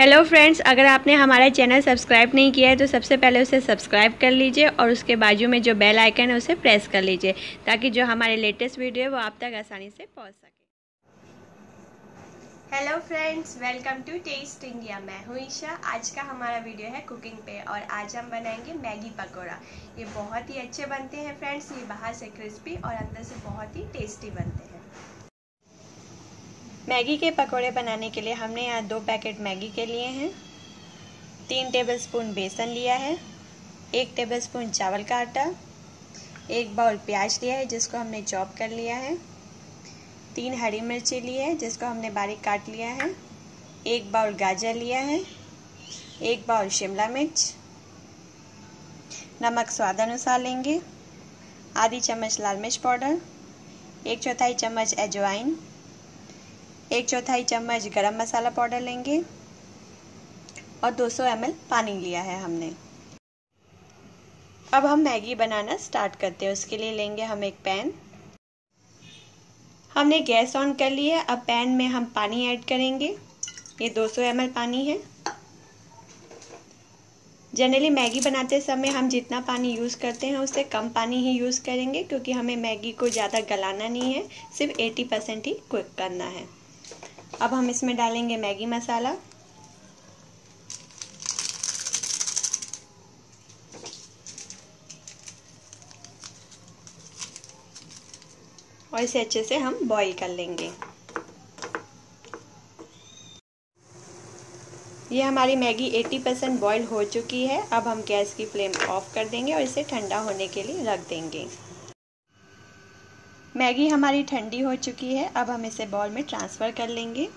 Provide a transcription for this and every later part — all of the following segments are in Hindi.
हेलो फ्रेंड्स अगर आपने हमारा चैनल सब्सक्राइब नहीं किया है तो सबसे पहले उसे सब्सक्राइब कर लीजिए और उसके बाजू में जो बेल आइकन है, उसे प्रेस कर लीजिए, ताकि जो हमारे लेटेस्ट वीडियो है, वो आप तक आसानी से पहुँच सके। Hello friends welcome to test India मैं हूँ ईशा। आज का हमारा वीडियो है कुकिंग पे, और आज हम बनाएँगे मैगी पकौड़ा। ये बहुत ही अच्छे बनते हैं फ्रेंड्स ये बाहर से क्रिस्पी और अंदर से बहुत ही टेस्टी बनते हैं। मैगी के पकोड़े बनाने के लिए हमने यहाँ दो पैकेट मैगी के लिए हैं। तीन टेबलस्पून बेसन लिया है। एक टेबलस्पून चावल का आटा। एक बाउल प्याज लिया है, जिसको हमने चॉप कर लिया है। तीन हरी मिर्ची ली है, जिसको हमने बारीक काट लिया है। एक बाउल गाजर लिया है। एक बाउल शिमला मिर्च। नमक स्वाद अनुसार लेंगे। आधी चम्मच लाल मिर्च पाउडर। एक चौथाई चम्मच अजवाइन। एक चौथाई चम्मच गरम मसाला पाउडर लेंगे और 200 ml पानी लिया है हमने। अब हम मैगी बनाना स्टार्ट करते हैं। उसके लिए लेंगे हम एक पैन। हमने गैस ऑन कर लिया अब पैन में हम पानी ऐड करेंगे। ये 200 ml पानी है। जनरली मैगी बनाते समय हम जितना पानी यूज़ करते हैं, उससे कम पानी ही यूज़ करेंगे, क्योंकि हमें मैगी को ज़्यादा गलाना नहीं है। सिर्फ़ 80 परसेंट ही कुक करना है। अब हम इसमें डालेंगे मैगी मसाला। और इसे अच्छे से हम बॉईल कर लेंगे। ये हमारी मैगी 80 परसेंट बॉयल हो चुकी है। अब हम गैस की फ्लेम ऑफ़ कर देंगे और इसे ठंडा होने के लिए रख देंगे। मैगी हमारी ठंडी हो चुकी है, अब हम इसे बॉल में ट्रांसफ़र कर लेंगे।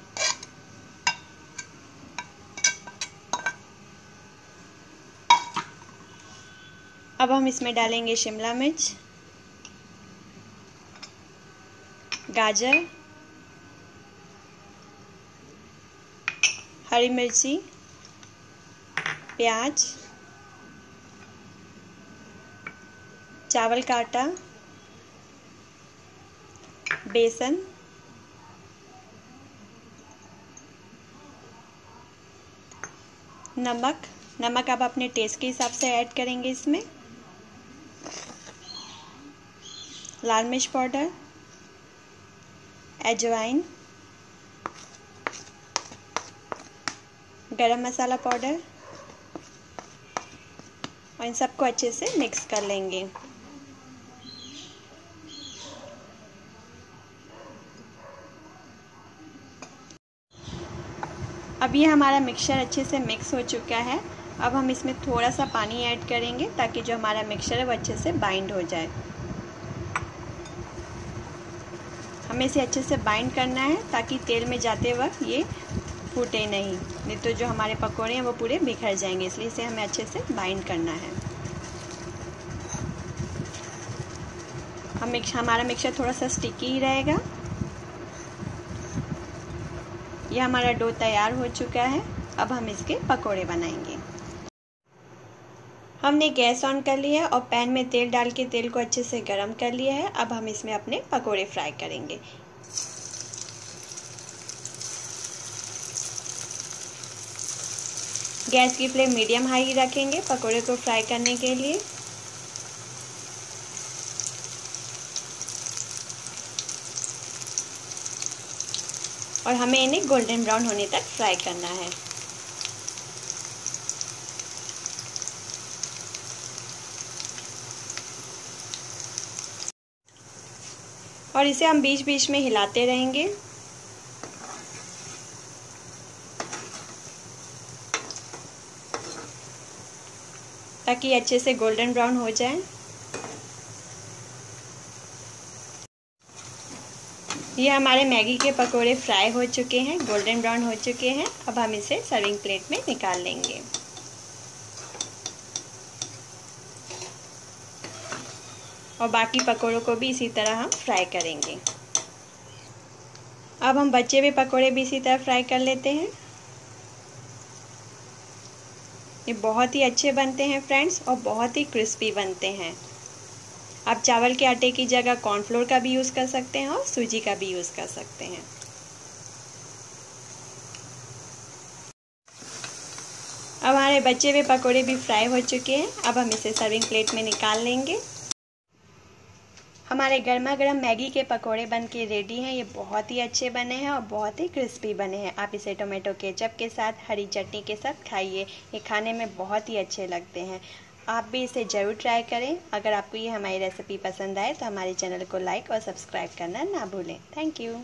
अब हम इसमें डालेंगे शिमला मिर्च, गाजर, हरी मिर्ची, प्याज, चावल का आटा बेसन। नमक। नमक आप अपने टेस्ट के हिसाब से ऐड करेंगे इसमें। लाल मिर्च पाउडर। अजवाइन। गरम मसाला पाउडर। और इन सबको अच्छे से मिक्स कर लेंगे। अब ये हमारा मिक्सचर अच्छे से मिक्स हो चुका है। अब हम इसमें थोड़ा सा पानी ऐड करेंगे ताकि जो हमारा मिक्सचर है वो अच्छे से बाइंड हो जाए। हमें इसे अच्छे से बाइंड करना है ताकि तेल में जाते वक्त ये फूटे नहीं। नहीं तो जो हमारे पकौड़े हैं वो पूरे बिखर जाएँगे, इसलिए इसे हमें अच्छे से बाइंड करना है। हम मिक्स हमारा मिक्सचर थोड़ा सा स्टिकी ही रहेगा। ये हमारा डो तैयार हो चुका है। अब हम इसके पकोड़े बनाएँगे। हमने गैस ऑन कर लिया है और पैन में तेल डाल के तेल को अच्छे से गर्म कर लिया है। अब हम इसमें अपने पकोड़े फ्राई करेंगे। गैस की फ्लेम मीडियम हाई रखेंगे पकोड़े को फ्राई करने के लिए। और हमें इन्हें गोल्डन ब्राउन होने तक फ्राई करना है। और इसे हम बीच बीच में हिलाते रहेंगे। ताकि अच्छे से गोल्डन ब्राउन हो जाए। ये हमारे मैगी के पकोड़े फ्राई हो चुके हैं, गोल्डन ब्राउन हो चुके हैं। अब हम इसे सर्विंग प्लेट में निकाल लेंगे। और बाकी पकोड़ों को भी इसी तरह हम फ्राई करेंगे। अब हम बच्चे हुए पकोड़े भी इसी तरह फ्राई कर लेते हैं। ये बहुत ही अच्छे बनते हैं फ्रेंड्स और बहुत ही क्रिस्पी बनते हैं। आप चावल के आटे की जगह कॉर्नफ्लोर का भी यूज़ कर सकते हैं और सूजी का भी यूज़ कर सकते हैं। अब हमारे बचे हुए पकोड़े भी फ्राई हो चुके हैं। अब हम इसे सर्विंग प्लेट में निकाल लेंगे। हमारे गर्मा गर्म मैगी के पकोड़े बन के रेडी हैं। ये बहुत ही अच्छे बने हैं और बहुत ही क्रिस्पी बने हैं। आप इसे टोमेटो केचप के साथ, हरी चटनी के साथ खाइए। ये खाने में बहुत ही अच्छे लगते हैं। आप भी इसे ज़रूर ट्राई करें। अगर आपको ये हमारी रेसिपी पसंद आए तो हमारे चैनल को लाइक और सब्सक्राइब करना ना भूलें। Thank you